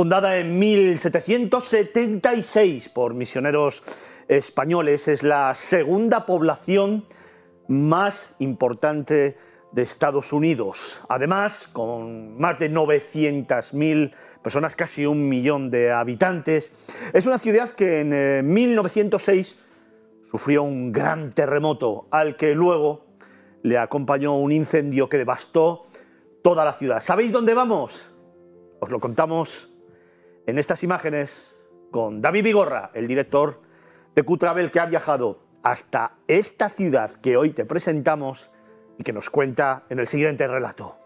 Fundada en 1776 por misioneros españoles, es la segunda población más importante de Estados Unidos. Además, con más de 900.000 personas, casi un millón de habitantes, es una ciudad que en 1906 eh, sufrió un gran terremoto al que luego le acompañó un incendio que devastó toda la ciudad. ¿Sabéis dónde vamos? Os lo contamos en estas imágenes con David Vigorra, el director de Q-Travel que ha viajado hasta esta ciudad que hoy te presentamos y que nos cuenta en el siguiente relato.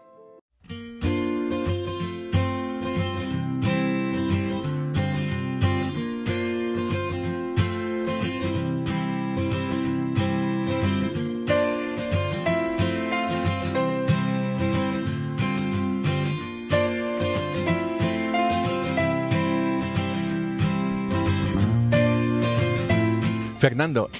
Fernando,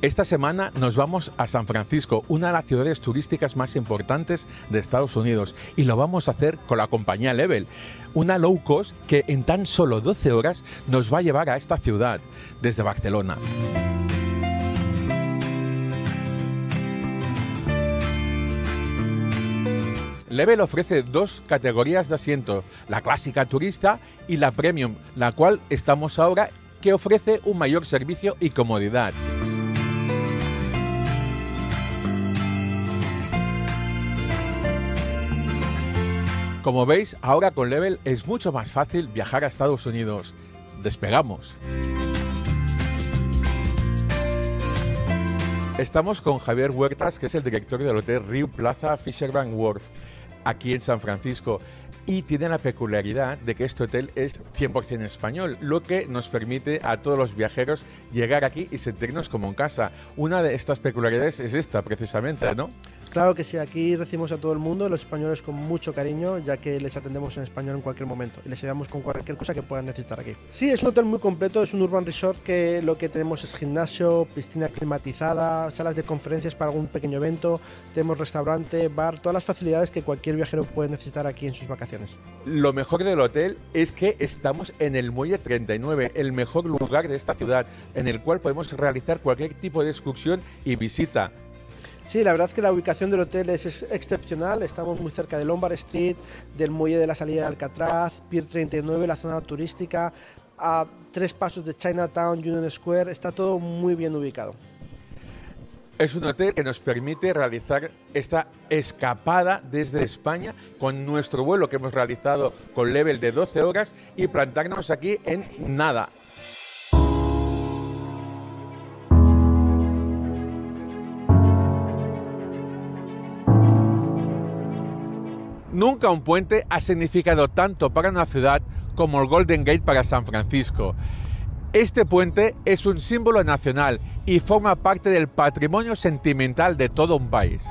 esta semana nos vamos a San Francisco, una de las ciudades turísticas más importantes de Estados Unidos, y lo vamos a hacer con la compañía Level, una low cost que en tan solo 12 horas nos va a llevar a esta ciudad desde Barcelona. Level ofrece dos categorías de asiento, la clásica turista y la premium, la cual estamos ahora que ofrece un mayor servicio y comodidad. Como veis, ahora con Level es mucho más fácil viajar a Estados Unidos. Despegamos. Estamos con Javier Huertas, que es el director del Hotel Rio Plaza Fisherman Wharf, aquí en San Francisco. Y tiene la peculiaridad de que este hotel es 100% español, lo que nos permite a todos los viajeros llegar aquí y sentirnos como en casa. Una de estas peculiaridades es esta, precisamente, ¿no? Claro que sí, aquí recibimos a todo el mundo, los españoles con mucho cariño, ya que les atendemos en español en cualquier momento y les ayudamos con cualquier cosa que puedan necesitar aquí. Sí, es un hotel muy completo, es un urban resort que lo que tenemos es gimnasio, piscina climatizada, salas de conferencias para algún pequeño evento, tenemos restaurante, bar, todas las facilidades que cualquier viajero puede necesitar aquí en sus vacaciones. Lo mejor del hotel es que estamos en el Muelle 39, el mejor lugar de esta ciudad, en el cual podemos realizar cualquier tipo de excursión y visita Sí, la verdad es que la ubicación del hotel es excepcional. Estamos muy cerca de Lombard Street, del muelle de la salida de Alcatraz, Pier 39, la zona turística, a tres pasos de Chinatown, Union Square. Está todo muy bien ubicado. Es un hotel que nos permite realizar esta escapada desde España con nuestro vuelo que hemos realizado con level de 12 horas y plantarnos aquí en nada, Nunca un puente ha significado tanto para una ciudad como el Golden Gate para San Francisco. Este puente es un símbolo nacional y forma parte del patrimonio sentimental de todo un país.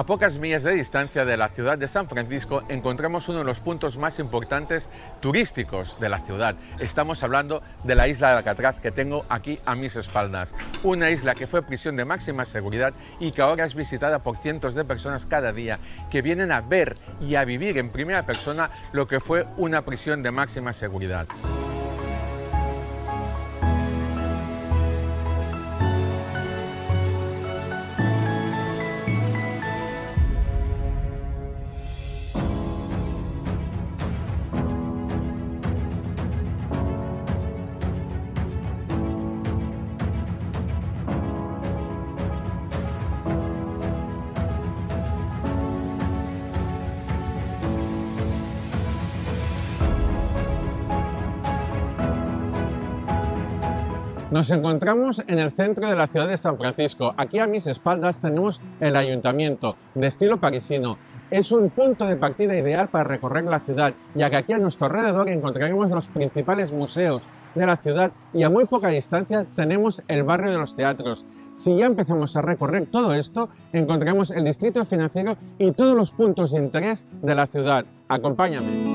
A pocas millas de distancia de la ciudad de San Francisco encontramos uno de los puntos más importantes turísticos de la ciudad. Estamos hablando de la isla de Alcatraz que tengo aquí a mis espaldas. Una isla que fue prisión de máxima seguridad y que ahora es visitada por cientos de personas cada día que vienen a ver y a vivir en primera persona lo que fue una prisión de máxima seguridad. Nos encontramos en el centro de la ciudad de San Francisco. Aquí a mis espaldas tenemos el ayuntamiento de estilo parisino. es un punto de partida ideal para recorrer la ciudad, ya que aquí a nuestro alrededor encontraremos los principales museos de la ciudad y a muy poca distancia tenemos el barrio de los teatros. Si ya empezamos a recorrer todo esto, encontraremos el distrito financiero y todos los puntos de interés de la ciudad. Acompáñame.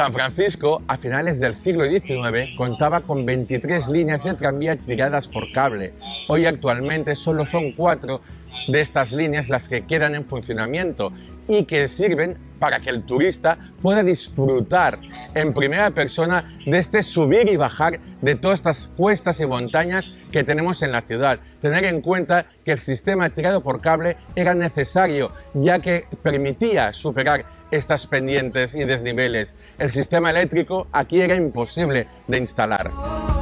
San Francisco, a finales del siglo XIX, contaba con 23 líneas de tranvía tiradas por cable. Hoy actualmente solo son cuatro de estas líneas las que quedan en funcionamiento y que sirven para que el turista pueda disfrutar en primera persona de este subir y bajar de todas estas cuestas y montañas que tenemos en la ciudad. Tener en cuenta que el sistema tirado por cable era necesario ya que permitía superar estas pendientes y desniveles. El sistema eléctrico aquí era imposible de instalar.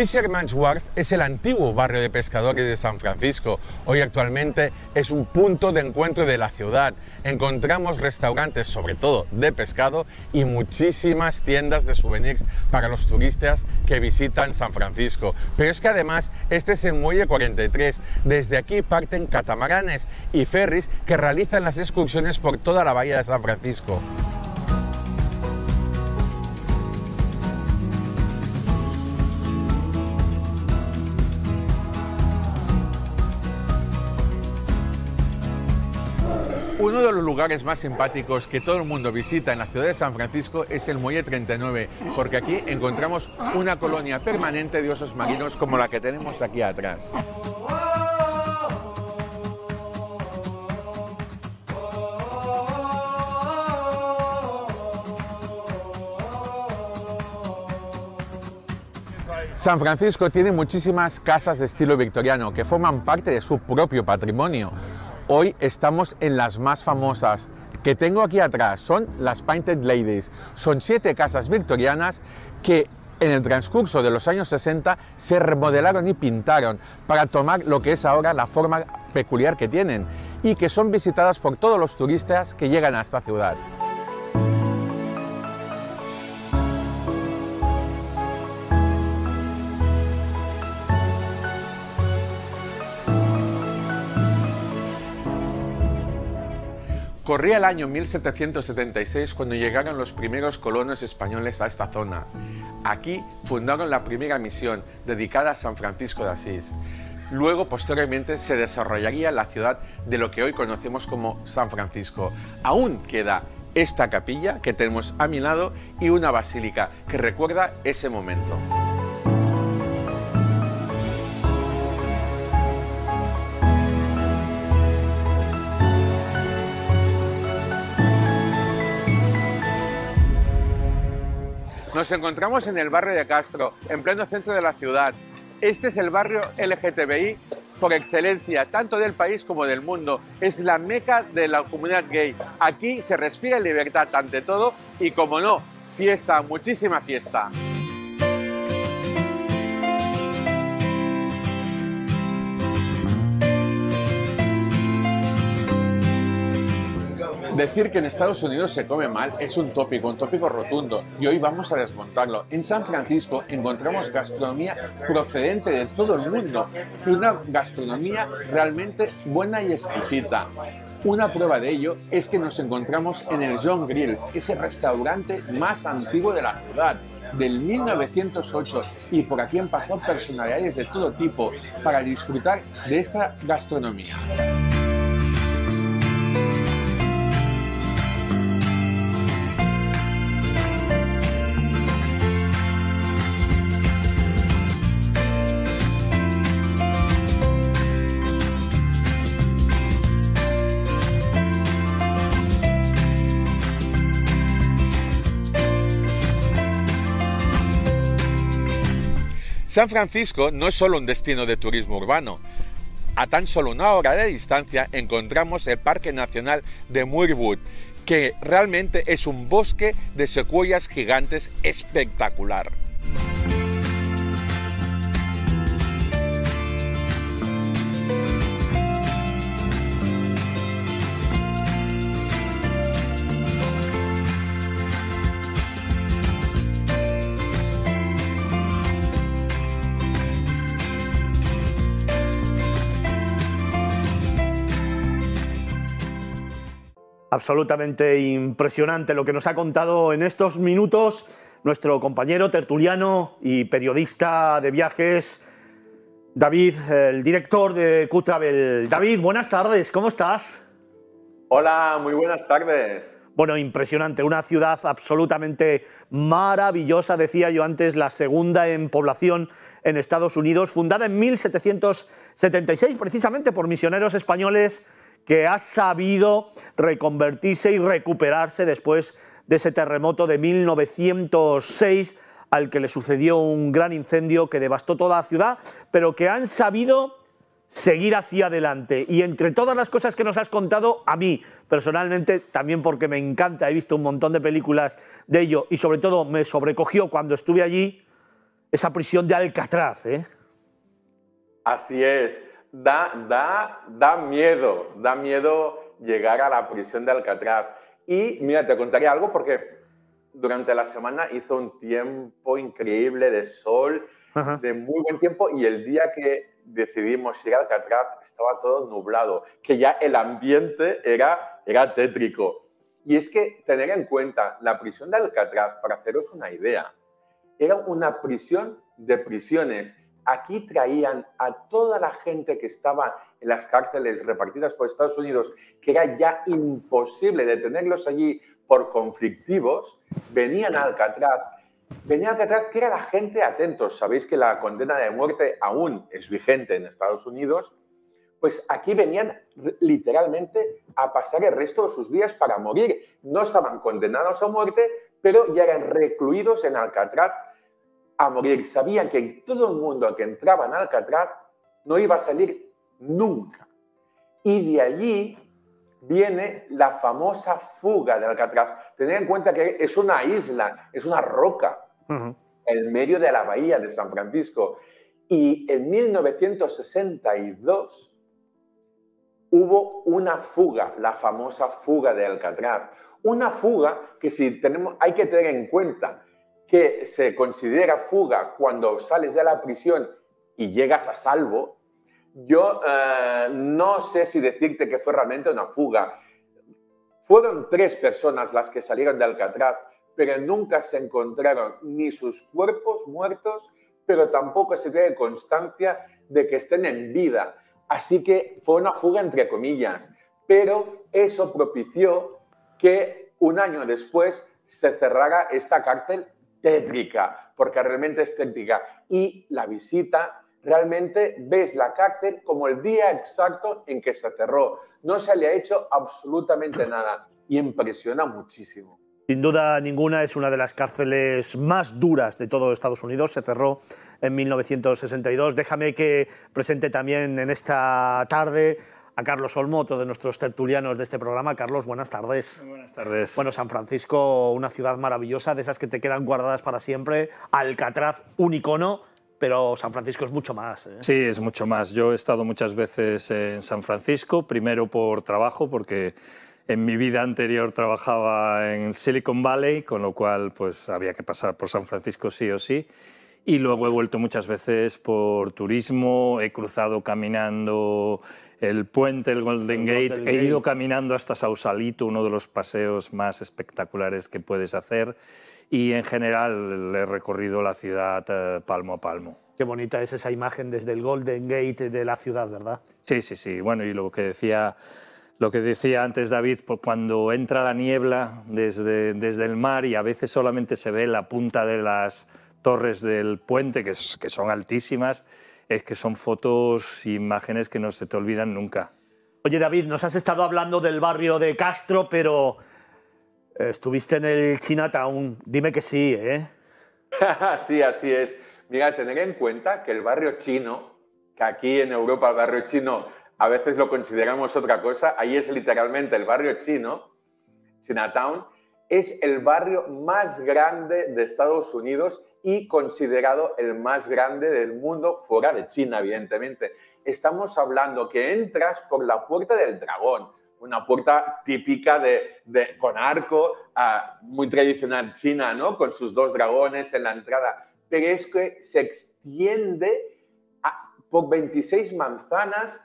Fisherman's Wharf es el antiguo barrio de pescadores de San Francisco. Hoy actualmente es un punto de encuentro de la ciudad. Encontramos restaurantes, sobre todo de pescado, y muchísimas tiendas de souvenirs para los turistas que visitan San Francisco. Pero es que además este es el muelle 43. Desde aquí parten catamaranes y ferries que realizan las excursiones por toda la bahía de San Francisco. Uno de los lugares más simpáticos que todo el mundo visita en la ciudad de San Francisco es el Muelle 39, porque aquí encontramos una colonia permanente de osos marinos como la que tenemos aquí atrás. San Francisco tiene muchísimas casas de estilo victoriano que forman parte de su propio patrimonio. Hoy estamos en las más famosas que tengo aquí atrás. Son las Painted Ladies. Son siete casas victorianas que en el transcurso de los años 60 se remodelaron y pintaron para tomar lo que es ahora la forma peculiar que tienen y que son visitadas por todos los turistas que llegan a esta ciudad. Corría el año 1776 cuando llegaron los primeros colonos españoles a esta zona. Aquí fundaron la primera misión dedicada a San Francisco de Asís. Luego, posteriormente, se desarrollaría la ciudad de lo que hoy conocemos como San Francisco. Aún queda esta capilla que tenemos a mi lado y una basílica que recuerda ese momento. Nos encontramos en el barrio de Castro, en pleno centro de la ciudad. Este es el barrio LGTBI por excelencia, tanto del país como del mundo. Es la meca de la comunidad gay. Aquí se respira libertad ante todo y, como no, fiesta, muchísima fiesta. Decir que en Estados Unidos se come mal es un tópico, un tópico rotundo, y hoy vamos a desmontarlo. En San Francisco encontramos gastronomía procedente de todo el mundo, una gastronomía realmente buena y exquisita. Una prueba de ello es que nos encontramos en el John Grills, ese restaurante más antiguo de la ciudad del 1908 y por aquí han pasado personalidades de todo tipo para disfrutar de esta gastronomía. San Francisco no es solo un destino de turismo urbano. A tan solo una hora de distancia encontramos el Parque Nacional de Muirwood, que realmente es un bosque de secuoyas gigantes espectacular. Absolutamente impresionante lo que nos ha contado en estos minutos nuestro compañero tertuliano y periodista de viajes, David, el director de Q-Travel. David, buenas tardes, ¿cómo estás? Hola, muy buenas tardes. Bueno, impresionante, una ciudad absolutamente maravillosa, decía yo antes, la segunda en población en Estados Unidos, fundada en 1776 precisamente por misioneros españoles que ha sabido reconvertirse y recuperarse después de ese terremoto de 1906 al que le sucedió un gran incendio que devastó toda la ciudad, pero que han sabido seguir hacia adelante. Y entre todas las cosas que nos has contado, a mí personalmente, también porque me encanta, he visto un montón de películas de ello y sobre todo me sobrecogió cuando estuve allí esa prisión de Alcatraz. ¿eh? Así es da, da, da miedo, da miedo llegar a la prisión de Alcatraz. Y mira, te contaré algo porque durante la semana hizo un tiempo increíble de sol, de muy buen tiempo, y el día que decidimos ir a Alcatraz estaba todo nublado, que ya el ambiente era, era tétrico. Y es que tener en cuenta la prisión de Alcatraz, para haceros una idea, era una prisión de prisiones Aquí traían a toda la gente que estaba en las cárceles repartidas por Estados Unidos, que era ya imposible detenerlos allí por conflictivos, venían a Alcatraz. Venían a Alcatraz que era la gente atentos. Sabéis que la condena de muerte aún es vigente en Estados Unidos. Pues aquí venían literalmente a pasar el resto de sus días para morir. No estaban condenados a muerte, pero ya eran recluidos en Alcatraz a morir. Sabían que todo el mundo que entraba en Alcatraz no iba a salir nunca. Y de allí viene la famosa fuga de Alcatraz. Tened en cuenta que es una isla, es una roca, en medio de la bahía de San Francisco. Y en 1962 hubo una fuga, la famosa fuga de Alcatraz. Una fuga que si tenemos, hay que tener en cuenta que se considera fuga cuando sales de la prisión y llegas a salvo, yo eh, no sé si decirte que fue realmente una fuga. Fueron tres personas las que salieron de Alcatraz, pero nunca se encontraron ni sus cuerpos muertos, pero tampoco se tiene constancia de que estén en vida. Así que fue una fuga entre comillas, pero eso propició que un año después se cerrara esta cárcel tétrica, porque realmente es tétrica. Y la visita, realmente ves la cárcel como el día exacto en que se cerró. No se le ha hecho absolutamente nada y impresiona muchísimo. Sin duda ninguna es una de las cárceles más duras de todo Estados Unidos. Se cerró en 1962. Déjame que presente también en esta tarde a Carlos Olmo, otro de nuestros tertulianos de este programa. Carlos, buenas tardes. buenas tardes. Bueno, San Francisco, una ciudad maravillosa, de esas que te quedan guardadas para siempre. Alcatraz, un icono, pero San Francisco es mucho más. ¿eh? Sí, es mucho más. Yo he estado muchas veces en San Francisco, primero por trabajo, porque en mi vida anterior trabajaba en Silicon Valley, con lo cual pues había que pasar por San Francisco sí o sí. Y luego he vuelto muchas veces por turismo, he cruzado caminando el puente, el Golden, Gate. He ido caminando hasta Sausalito, uno de los paseos más espectaculares que puedes hacer. Y en general he recorrido la ciudad eh, palmo a palmo. Qué bonita es esa imagen desde el Golden Gate de la ciudad, ¿verdad? Sí, sí, sí. Bueno, y lo que decía, lo que decía antes David, pues cuando entra la niebla desde, desde el mar y a veces solamente se ve la punta de las torres del puente, que, que son altísimas, es que son fotos e imágenes que no se te olvidan nunca. Oye David, nos has estado hablando del barrio de Castro, pero eh, estuviste en el Chinatown. Dime que sí, ¿eh? sí, así es. Mira, tener en cuenta que el barrio chino, que aquí en Europa el barrio chino a veces lo consideramos otra cosa, ahí es literalmente el barrio chino, Chinatown, es el barrio más grande de Estados Unidos y considerado el más grande del mundo fuera de China, evidentemente. Estamos hablando que entras por la puerta del dragón, una puerta típica de, con arco, ah, muy tradicional china, ¿no? Con sus dos dragones en la entrada. Pero es que se extiende por 26 manzanas.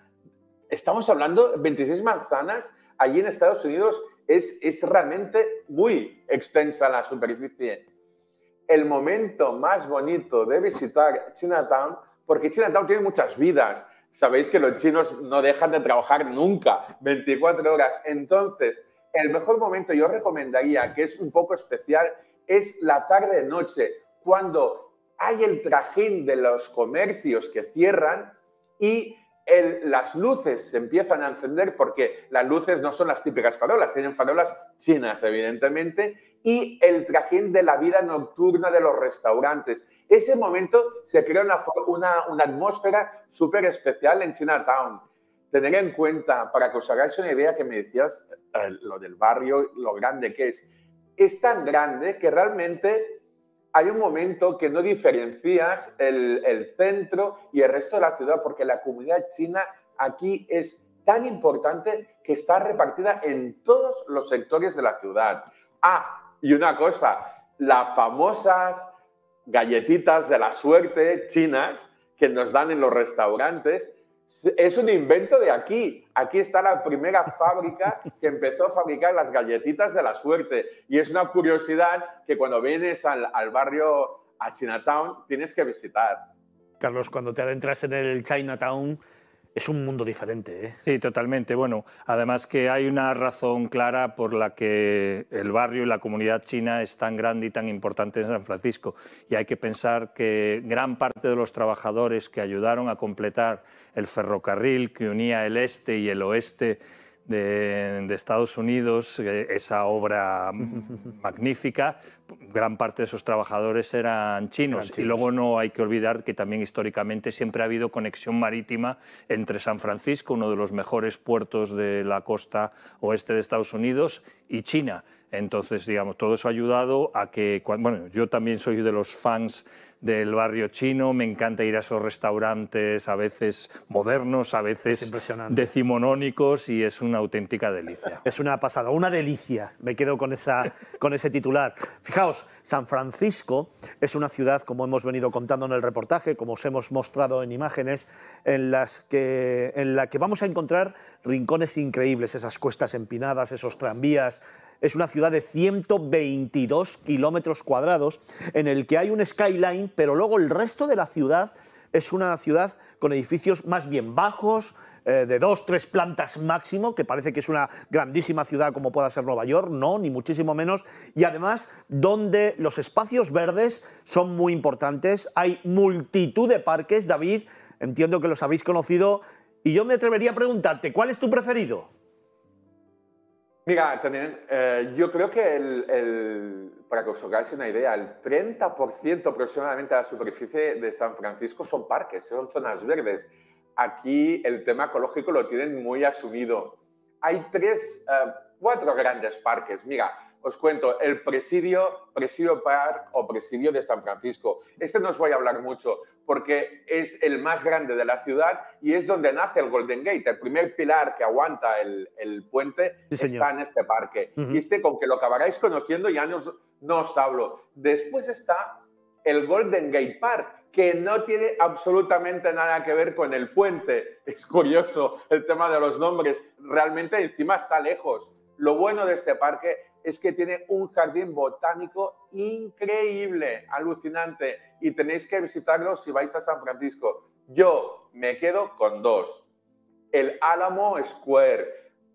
Estamos hablando de 26 manzanas allí en Estados Unidos. Es, es realmente muy extensa la superficie. El momento más bonito de visitar Chinatown, porque Chinatown tiene muchas vidas sabéis que los chinos no dejan de trabajar nunca, 24 horas. Entonces, el mejor momento yo recomendaría, que es un poco especial, es la tarde-noche, cuando hay el trajín de los comercios que cierran y las luces se empiezan a encender porque las luces no son las típicas farolas, tienen farolas chinas, evidentemente, y el trajín de la vida nocturna de los restaurantes. Ese momento se crea una, una, atmósfera súper especial en Chinatown. Tener en cuenta, para que os hagáis una idea que me decías, eh, lo del barrio, lo grande que es, es tan grande que realmente hay un momento que no diferencias el, centro y el resto de la ciudad, porque la comunidad china aquí es tan importante que está repartida en todos los sectores de la ciudad. Ah, y una cosa, las famosas galletitas de la suerte chinas que nos dan en los restaurantes es un invento de aquí. Aquí está la primera fábrica que empezó a fabricar las galletitas de la suerte. Y es una curiosidad que cuando vienes al, al barrio, a Chinatown, tienes que visitar. Carlos, cuando te adentras en el Chinatown, es un mundo diferente. ¿eh? Sí, totalmente. Bueno, además que hay una razón clara por la que el barrio y la comunidad china es tan grande y tan importante en San Francisco. Y hay que pensar que gran parte de los trabajadores que ayudaron a completar el ferrocarril que unía el este y el oeste de, Estados Unidos, eh, esa obra magnífica, gran parte de esos trabajadores eran chinos. Y luego no hay que olvidar que también históricamente siempre ha habido conexión marítima entre San Francisco, uno de los mejores puertos de la costa oeste de Estados Unidos, y China. Entonces, digamos, todo eso ha ayudado a que, bueno, yo también soy de los fans del barrio chino, me encanta ir a esos restaurantes, a veces modernos, a veces decimonónicos, y es una auténtica delicia. Es una pasada, una delicia, me quedo con, esa, con ese titular. Fijaos, San Francisco es una ciudad, como hemos venido contando en el reportaje, como os hemos mostrado en imágenes, en, las que, en la que vamos a encontrar rincones increíbles, esas cuestas empinadas, esos tranvías, es una ciudad de 122 kilómetros cuadrados en el que hay un skyline, pero luego el resto de la ciudad es una ciudad con edificios más bien bajos, eh, de dos, tres plantas máximo, que parece que es una grandísima ciudad como pueda ser Nueva York, no, ni muchísimo menos, y además donde los espacios verdes son muy importantes, hay multitud de parques, David, entiendo que los habéis conocido, y yo me atrevería a preguntarte, ¿cuál es tu preferido? Mira, también eh, yo creo que el, para que os hagáis una idea, el 30% aproximadamente de la superficie de San Francisco son parques, son zonas verdes. Aquí el tema ecológico lo tienen muy asumido. Hay tres, eh, cuatro grandes parques. Mira, os cuento, el Presidio, Presidio Park o Presidio de San Francisco. Este no os voy a hablar mucho porque es el más grande de la ciudad y es donde nace el Golden Gate. El primer pilar que aguanta el, puente está en este parque. Y este, con que lo acabaráis conociendo, ya no no os hablo. Después está el Golden Gate Park, que no tiene absolutamente nada que ver con el puente. Es curioso el tema de los nombres. Realmente encima está lejos. Lo bueno de este parque es que tiene un jardín botánico increíble, alucinante, y tenéis que visitarlo si vais a San Francisco. Yo me quedo con dos. El Álamo Square.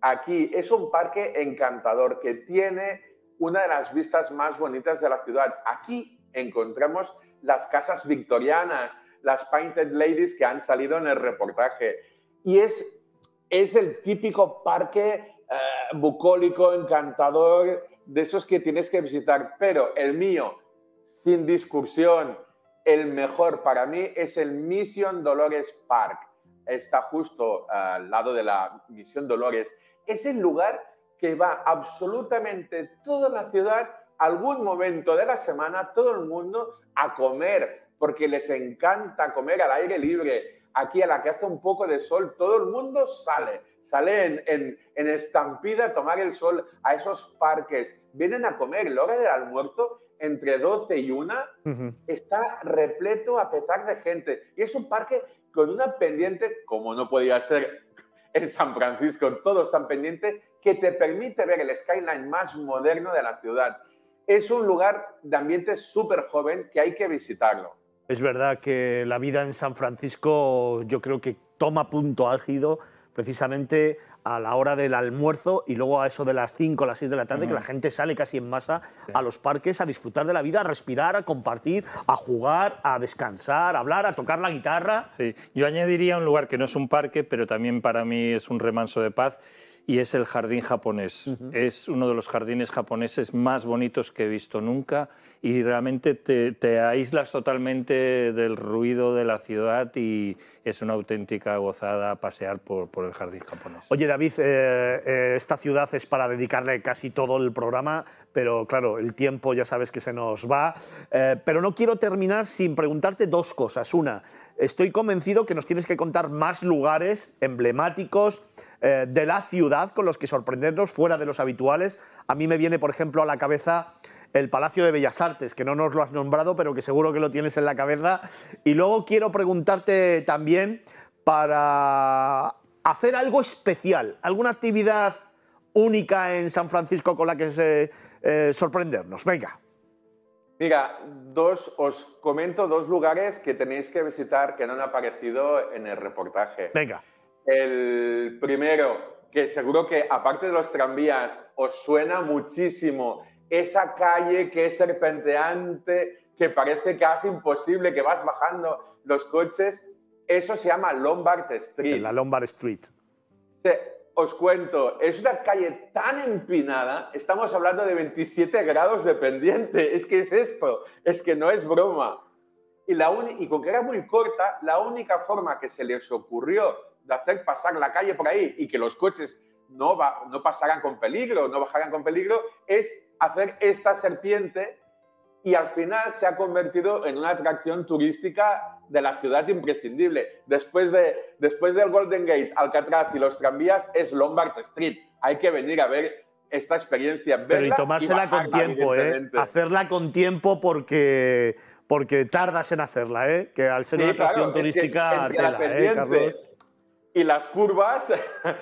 Aquí es un parque encantador que tiene una de las vistas más bonitas de la ciudad. Aquí encontramos las casas victorianas, las Painted Ladies que han salido en el reportaje. Y es, es el típico parque eh, bucólico, encantador, de esos que tienes que visitar. Pero el mío, sin discusión, el mejor para mí es el Mission Dolores Park. Está justo al lado de la Misión Dolores. Es el lugar que va absolutamente toda la ciudad, algún momento de la semana, todo el mundo a comer, porque les encanta comer al aire libre. Aquí a la que hace un poco de sol, todo el mundo sale, sale en, estampida a tomar el sol a esos parques, vienen a comer. La hora del almuerzo, entre 12 y 1, está repleto a petar de gente. Y es un parque con una pendiente, como no podía ser en San Francisco, todo están pendiente, que te permite ver el skyline más moderno de la ciudad. Es un lugar de ambiente súper joven que hay que visitarlo. Es verdad que la vida en San Francisco yo creo que toma punto álgido precisamente a la hora del almuerzo y luego a eso de las 5 o las 6 de la tarde, que la gente sale casi en masa a los parques a disfrutar de la vida, a respirar, a compartir, a jugar, a descansar, a hablar, a tocar la guitarra. Sí, yo añadiría un lugar que no es un parque, pero también para mí es un remanso de paz y es el jardín japonés. Es uno de los jardines japoneses más bonitos que he visto nunca y realmente te, aíslas totalmente del ruido de la ciudad y es una auténtica gozada pasear por, por el jardín japonés. Oye David, eh, eh, esta ciudad es para dedicarle casi todo el programa, pero claro, el tiempo ya sabes que se nos va. Eh, pero no quiero terminar sin preguntarte dos cosas. Una, estoy convencido que nos tienes que contar más lugares emblemáticos eh, de la ciudad con los que sorprendernos fuera de los habituales. A mí me viene, por ejemplo, a la cabeza el Palacio de Bellas Artes, que no nos lo has nombrado, pero que seguro que lo tienes en la cabeza. Y luego quiero preguntarte también para hacer algo especial, alguna actividad única en San Francisco con la que se, eh, sorprendernos. Venga. Mira, dos, os comento dos lugares que tenéis que visitar que no han aparecido en el reportaje. Venga. El primero, que seguro que aparte de los tranvías, os suena muchísimo esa calle que es serpenteante, que parece casi imposible, que vas bajando los coches, eso se llama Lombard Street. La Lombard Street. os cuento, es una calle tan empinada, estamos hablando de 27 grados de pendiente, es que es esto, es que no es broma. Y, la y con que era muy corta, la única forma que se les ocurrió de hacer pasar la calle por ahí y que los coches no, va, no pasaran con peligro, no bajaran con peligro, es hacer esta serpiente y al final se ha convertido en una atracción turística de la ciudad imprescindible. Después, de, después del Golden Gate, Alcatraz y los tranvías es Lombard Street. Hay que venir a ver esta experiencia. Verla Pero y tomársela con tiempo, ¿eh? Hacerla con tiempo porque, porque tardas en hacerla, ¿eh? Que al ser una atracción turística, ¿eh, y las curvas,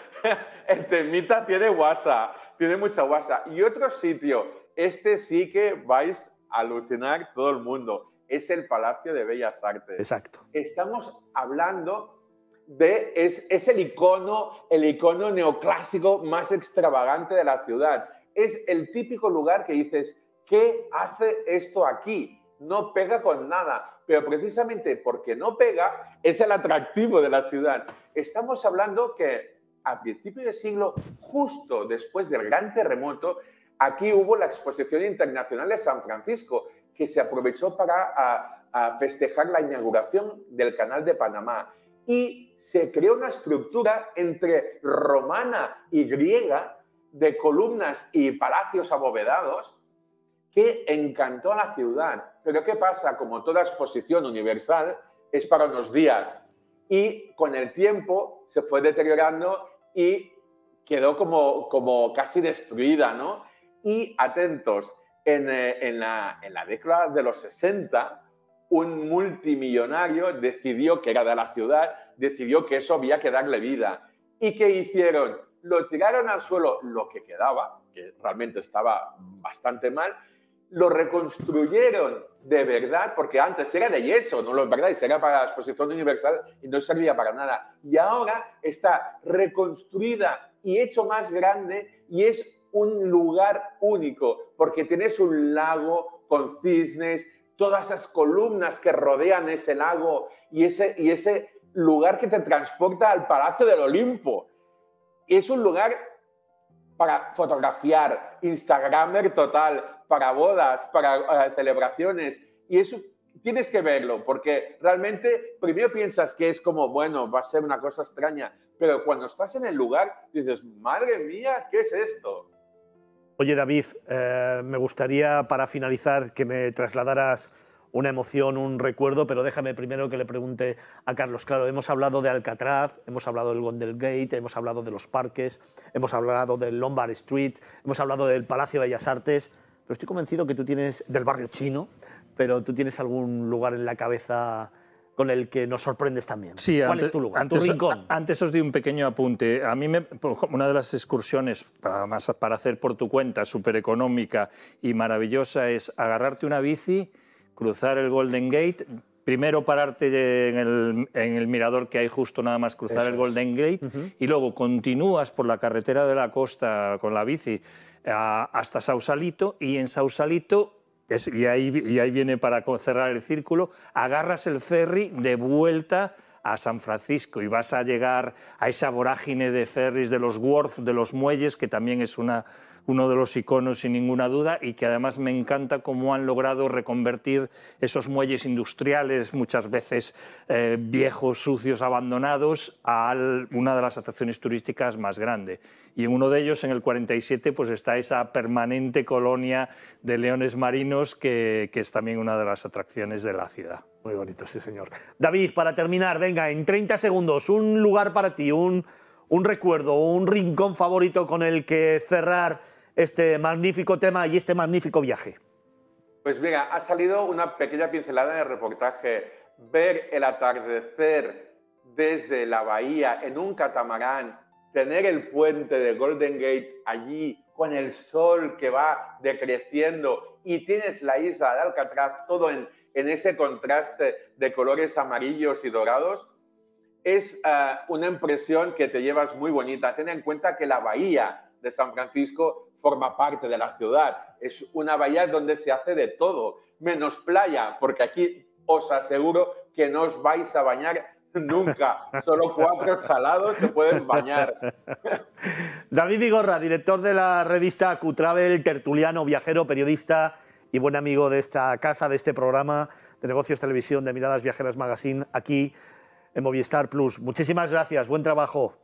el temita tiene guasa, tiene mucha guasa. Y otro sitio, este sí que vais a alucinar todo el mundo, es el Palacio de Bellas Artes. Exacto. Estamos hablando de, es, es el icono, el icono neoclásico más extravagante de la ciudad. Es el típico lugar que dices, ¿qué hace esto aquí? No pega con nada pero precisamente porque no pega es el atractivo de la ciudad. Estamos hablando que a principios de siglo, justo después del gran terremoto, aquí hubo la Exposición Internacional de San Francisco, que se aprovechó para festejar la inauguración del Canal de Panamá. Y se creó una estructura entre romana y griega de columnas y palacios abovedados que encantó a la ciudad. Pero ¿qué pasa? Como toda exposición universal, es para unos días. Y con el tiempo se fue deteriorando y quedó como, como casi destruida, ¿no? Y atentos, en, eh, en, la, en la década de los 60, un multimillonario decidió, que era de la ciudad, decidió que eso había que darle vida. ¿Y qué hicieron? Lo tiraron al suelo, lo que quedaba, que realmente estaba bastante mal, lo reconstruyeron de verdad, porque antes era de yeso, no lo verdad, era para la exposición universal y no servía para nada. Y ahora está reconstruida y hecho más grande y es un lugar único, porque tienes un lago con cisnes, todas esas columnas que rodean ese lago y ese, y ese lugar que te transporta al Palacio del Olimpo. Es un lugar para fotografiar, Instagramer total, para bodas, para eh, celebraciones. Y eso tienes que verlo, porque realmente primero piensas que es como, bueno, va a ser una cosa extraña, pero cuando estás en el lugar dices, madre mía, ¿qué es esto? Oye, David, eh, me gustaría para finalizar que me trasladaras una emoción, un recuerdo, pero déjame primero que le pregunte a Carlos. Claro, hemos hablado de Alcatraz, hemos hablado del Gondel Gate, hemos hablado de los parques, hemos hablado del Lombard Street, hemos hablado del Palacio de Bellas Artes, pero estoy convencido que tú tienes del barrio chino, pero tú tienes algún lugar en la cabeza con el que nos sorprendes también. Sí, ¿Cuál antes, es tu lugar, antes, tu rincón? Antes os di un pequeño apunte. A mí me, una de las excursiones para, más para hacer por tu cuenta, súper económica y maravillosa, es agarrarte una bici, cruzar el Golden Gate, primero pararte en el, en el, mirador que hay justo nada más cruzar Eso el. Golden Gate y luego continúas por la carretera de la costa con la bici a- hasta Sausalito y en Sausalito, es- y, ahí, y ahí viene para cerrar el círculo, agarras el ferry de vuelta a San Francisco y vas a llegar a esa vorágine de ferries de los wharf, de los muelles, que también es una, uno de los iconos sin ninguna duda y que además me encanta cómo han logrado reconvertir esos muelles industriales, muchas veces eh, viejos, sucios, abandonados, a una de las atracciones turísticas más grandes. Y en uno de ellos, en el 47, pues está esa permanente colonia de leones marinos que, que es también una de las atracciones de la ciudad. Muy bonito, sí, señor. David, para terminar, venga, en 30 segundos, un lugar para ti, un recuerdo, un rincón favorito con el que cerrar este magnífico tema y este magnífico viaje. Pues mira, ha salido una pequeña pincelada en el reportaje. Ver el atardecer desde la bahía en un catamarán, tener el puente de Golden Gate allí con el sol que va decreciendo y tienes la isla de Alcatraz todo en, ese contraste de colores amarillos y dorados, es eh, una impresión que te llevas muy bonita. Ten en cuenta que la bahía de San Francisco forma parte de la ciudad. Es una bahía donde se hace de todo, menos playa, porque aquí os aseguro que no os vais a bañar nunca. Solo cuatro chalados se pueden bañar. David Vigorra, director de la revista Q-Travel, tertuliano, viajero, periodista y buen amigo de esta casa, de este programa de negocios televisión de Miradas Viajeras Magazine, aquí en Movistar Plus. Muchísimas gracias, buen trabajo.